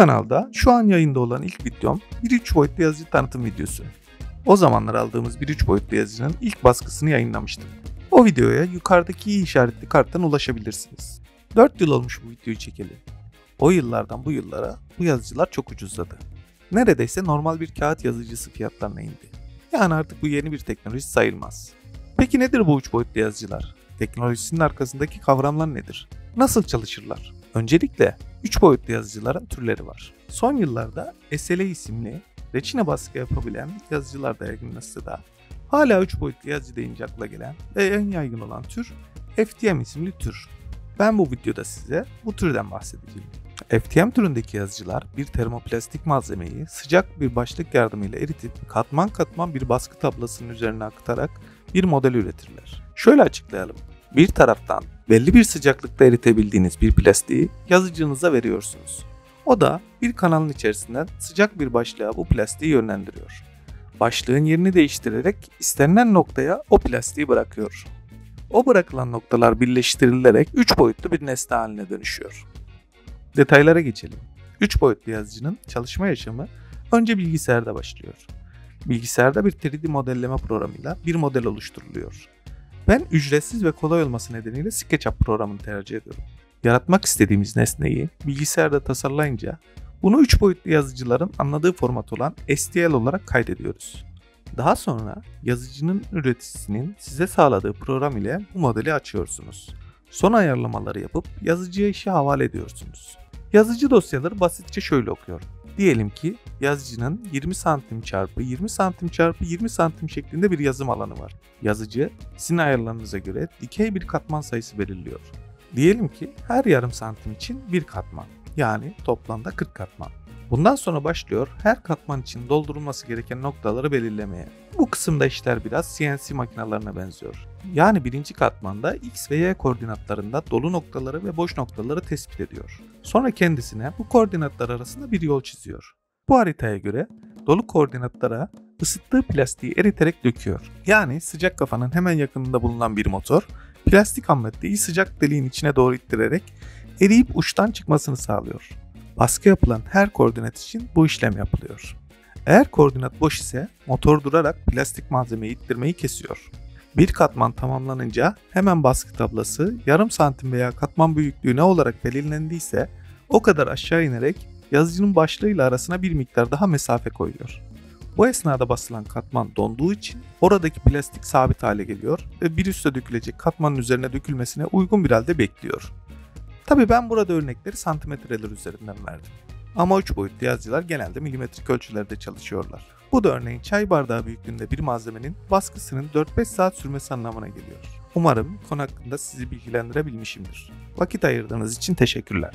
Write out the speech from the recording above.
kanalda şu an yayında olan ilk videom bir 3 boyutlu yazıcı tanıtım videosu. O zamanlar aldığımız bir 3 boyutlu yazıcının ilk baskısını yayınlamıştım. O videoya yukarıdaki i işaretli karttan ulaşabilirsiniz. 4 yıl olmuş bu videoyu çekeli. O yıllardan bu yıllara bu yazıcılar çok ucuzladı. Neredeyse normal bir kağıt yazıcısı fiyatlarına indi. Yani artık bu yeni bir teknoloji sayılmaz. Peki nedir bu 3 boyutlu yazıcılar? Teknolojisinin arkasındaki kavramlar nedir? Nasıl çalışırlar? Öncelikle 3 boyutlu yazıcıların türleri var. Son yıllarda SLA isimli reçine baskı yapabilen yazıcılar da yaygınlaşsa hala 3 boyutlu yazıcı deyince akla gelen ve en yaygın olan tür FTM isimli tür. Ben bu videoda size bu türden bahsedeceğim. FTM türündeki yazıcılar bir termoplastik malzemeyi sıcak bir başlık yardımıyla eritip katman katman bir baskı tablasının üzerine aktarak bir model üretirler. Şöyle açıklayalım. Bir taraftan belli bir sıcaklıkta eritebildiğiniz bir plastiği yazıcınıza veriyorsunuz. O da bir kanalın içerisinden sıcak bir başlığa bu plastiği yönlendiriyor. Başlığın yerini değiştirerek istenilen noktaya o plastiği bırakıyor. O bırakılan noktalar birleştirilerek 3 boyutlu bir nesne haline dönüşüyor. Detaylara geçelim. 3 boyutlu yazıcının çalışma yaşamı önce bilgisayarda başlıyor. Bilgisayarda bir 3D modelleme programıyla bir model oluşturuluyor. Ben ücretsiz ve kolay olması nedeniyle SketchUp programını tercih ediyorum. Yaratmak istediğimiz nesneyi bilgisayarda tasarlayınca bunu 3 boyutlu yazıcıların anladığı format olan STL olarak kaydediyoruz. Daha sonra yazıcının üreticisinin size sağladığı program ile bu modeli açıyorsunuz. Son ayarlamaları yapıp yazıcıya işi havale ediyorsunuz. Yazıcı dosyaları basitçe şöyle okuyor. Diyelim ki yazıcının 20 santim çarpı 20 santim çarpı 20 santim şeklinde bir yazım alanı var. Yazıcı sizin ayarlarınıza göre dikey bir katman sayısı belirliyor. Diyelim ki her yarım santim için bir katman. Yani toplamda 40 katman. Bundan sonra başlıyor her katman için doldurulması gereken noktaları belirlemeye. Kısımda işler biraz CNC makinelerine benziyor. Yani birinci katmanda X ve Y koordinatlarında dolu noktaları ve boş noktaları tespit ediyor. Sonra kendisine bu koordinatlar arasında bir yol çiziyor. Bu haritaya göre dolu koordinatlara ısıttığı plastiği eriterek döküyor. Yani sıcak kafanın hemen yakınında bulunan bir motor plastik hammaddeyi sıcak deliğin içine doğru ittirerek eriyip uçtan çıkmasını sağlıyor. Baskı yapılan her koordinat için bu işlem yapılıyor. Eğer koordinat boş ise motor durarak plastik malzemeyi ittirmeyi kesiyor. Bir katman tamamlanınca hemen baskı tablası yarım santim veya katman büyüklüğü ne olarak belirlendiyse o kadar aşağı inerek yazıcının başlığıyla arasına bir miktar daha mesafe koyuyor. Bu esnada basılan katman donduğu için oradaki plastik sabit hale geliyor ve bir üste dökülecek katmanın üzerine dökülmesine uygun bir halde bekliyor. Tabi ben burada örnekleri santimetreler üzerinden verdim. Ama 3 boyutlu yazıcılar genelde milimetrik ölçülerde çalışıyorlar. Bu da örneğin çay bardağı büyüklüğünde bir malzemenin baskısının 4-5 saat sürmesi anlamına geliyor. Umarım konu hakkında sizi bilgilendirebilmişimdir. Vakit ayırdığınız için teşekkürler.